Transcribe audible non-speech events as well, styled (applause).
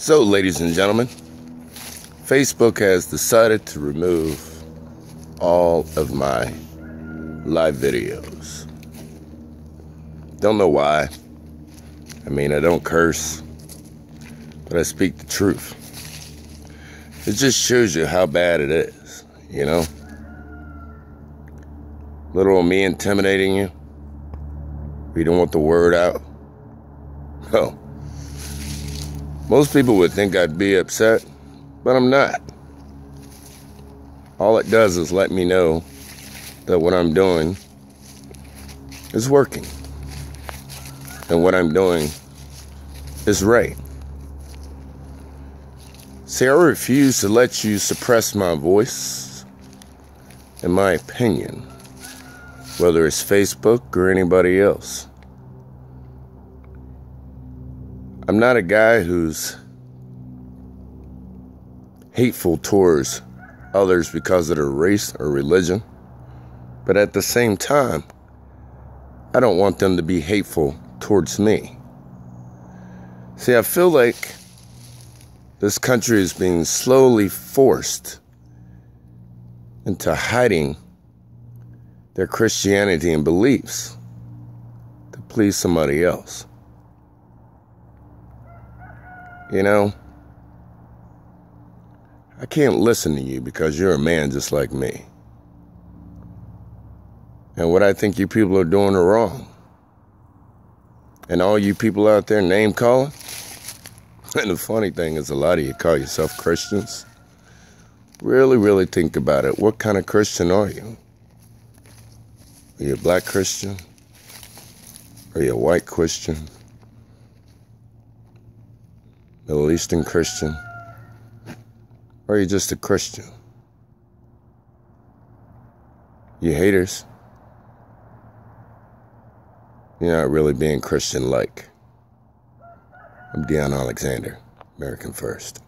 So, ladies and gentlemen, Facebook has decided to remove all of my live videos. Don't know why. I mean, I don't curse, but I speak the truth. It just shows you how bad it is, you know? Little me intimidating you. You don't want the word out. (laughs) Oh. Most people would think I'd be upset, but I'm not. All it does is let me know that what I'm doing is working. And what I'm doing is right. See, I refuse to let you suppress my voice and my opinion, whether it's Facebook or anybody else. I'm not a guy who's hateful towards others because of their race or religion. But at the same time, I don't want them to be hateful towards me. See, I feel like this country is being slowly forced into hiding their Christianity and beliefs to please somebody else. You know, I can't listen to you because you're a man just like me. And what I think you people are doing are wrong. And all you people out there name calling. (laughs) And the funny thing is, a lot of you call yourself Christians. Really, really think about it. What kind of Christian are you? Are you a black Christian? Are you a white Christian? Middle Eastern Christian? Or are you just a Christian? You haters. You're not really being Christian like. I'm Dionne Alexander, American First.